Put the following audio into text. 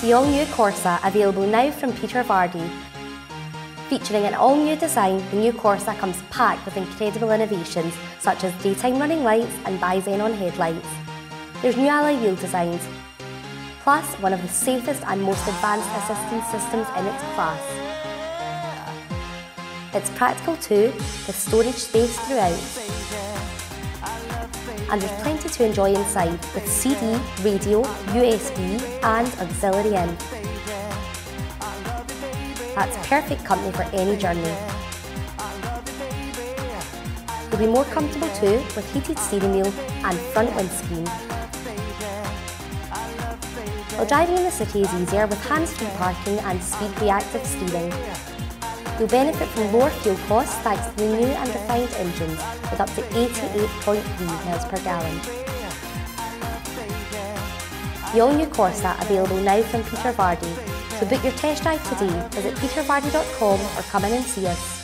The all-new Corsa available now from Peter Vardy. Featuring an all-new design, the new Corsa comes packed with incredible innovations such as daytime running lights and bi-xenon headlights. There's new alloy wheel designs, plus one of the safest and most advanced assistance systems in its class. It's practical too, with storage space throughout and there's plenty to enjoy inside with CD, radio, USB and auxiliary in. That's perfect company for any journey. You'll be more comfortable too with heated steering wheel and front windscreen. While driving in the city is easier with hands-free parking and speed reactive steering. You'll benefit from lower fuel costs thanks to the new and refined engines with up to 88.3 miles per gallon. The all-new Corsa available now from Peter Vardy. So book your test drive today. Visit petervardy.com or come in and see us.